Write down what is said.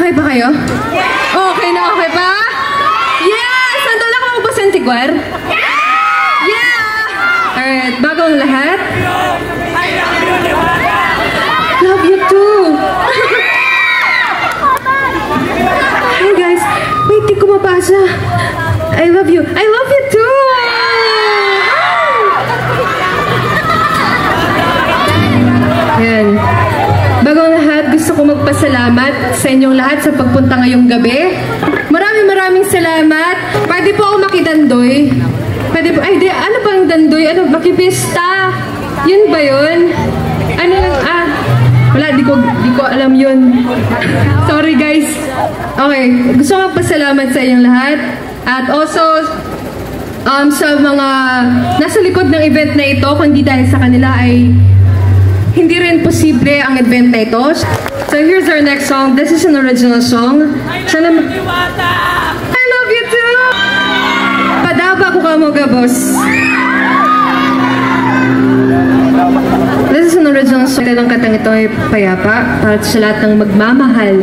Okay pa kayo? Okay na okay pa? Yes! Nandun ako ba sa Antigua? Yeah! Alright, bago ang lahat. Love you too! Hi guys! Wait, di ko mabasa. I love you. I love you too! Ko magpasalamat sa inyong lahat sa pagpunta ngayong gabi. Maraming maraming salamat. Pwede po ako makidandoy. Pwede po, ay di, ano bang dandoy? Ano, makipista? Yun ba yun? Ano yung, ah, wala, di ko, di ko alam yun. Sorry guys. Okay, gusto ko magpasalamat sa inyong lahat. At also, um, sa mga nasa likod ng event na ito, kundi dahil sa kanila ay hindi rin posible ang ito. So here's our next song. This is an original song. Sana ma- I love you too! Padaba ko ka mo gabos. This is an original song. Kailang katang ito ay payapa para sa lahat ng magmamahal.